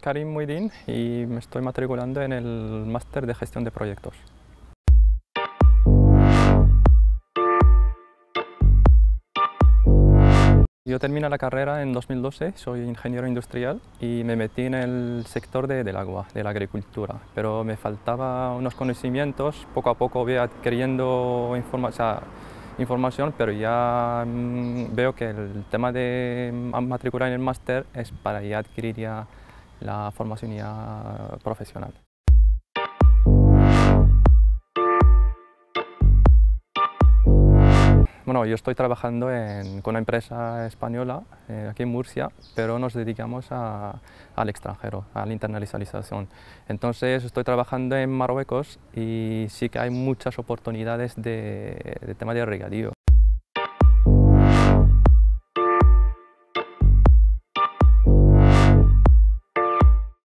Karim Muidin y me estoy matriculando en el máster de gestión de proyectos. Yo terminé la carrera en 2012, soy ingeniero industrial y me metí en el sector del agua, de la agricultura, pero me faltaba unos conocimientos, poco a poco voy adquiriendo información, pero ya mm, veo que el tema de matricular en el máster es para ya adquirir ya la formación ya profesional. Bueno, yo estoy trabajando con una empresa española eh, aquí en Murcia, pero nos dedicamos al extranjero, a la internacionalización. Entonces estoy trabajando en Marruecos y sí que hay muchas oportunidades de, de tema de regadío.